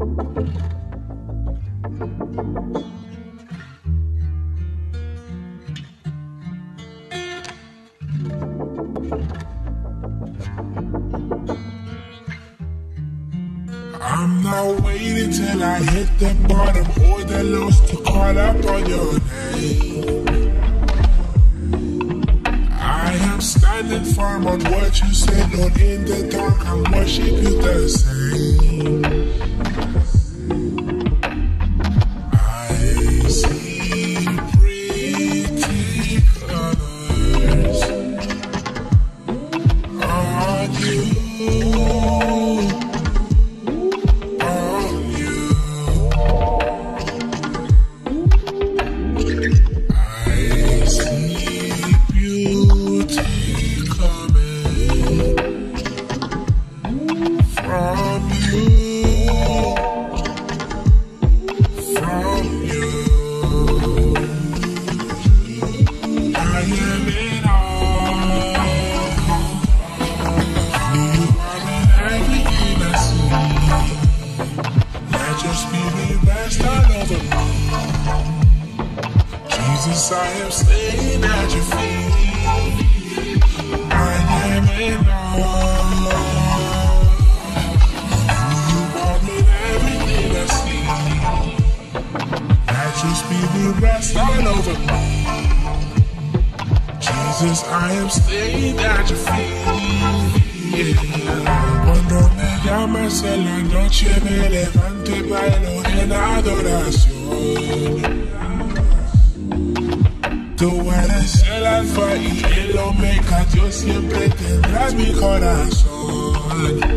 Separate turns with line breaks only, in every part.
I'm not waiting till I hit the bottom or the lows to call up on your name. I am standing firm on what you said, not in the dark. I worship you the same. Jesus, I am staying at your feet. I am in awe. Let your spirit rest all over. Jesus, I am staying at your feet. Yeah. Cuando me llamas en la noche me levanto y bailo en adoración. Tú eres el alfa y el omega, Dios siempre tendrás mi corazón.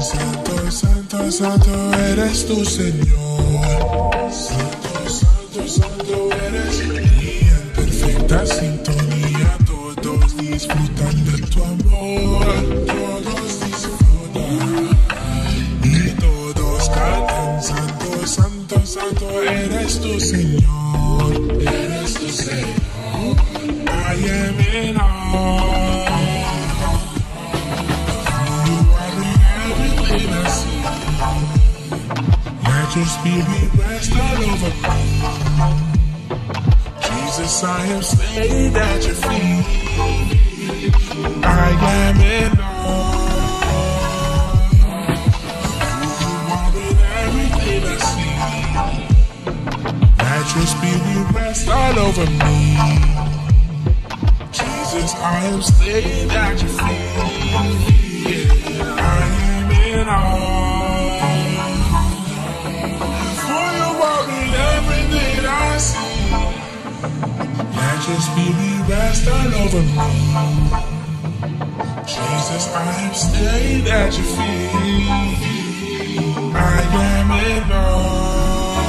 Santo, santo, santo eres tu Señor. Santo, santo, santo eres. Y en perfecta sintonía todos disfrutan de tu amor. Todos disfrutan. Y todos cantan, santo, santo, santo eres tu Señor. Eres tu Señor. I am in Your spirit rest all over. Jesus, I am staying at your feet. I am in awe. You are in everything I see. Let your spirit rest all over me. Jesus, I am staying at your feet. Your spirit rest all over me. Jesus, I am staying at your feet. I am in awe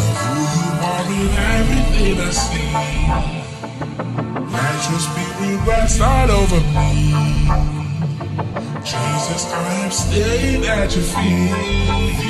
of who you are in everything I see. Your spirit rest all over me. Jesus, I am staying at your feet.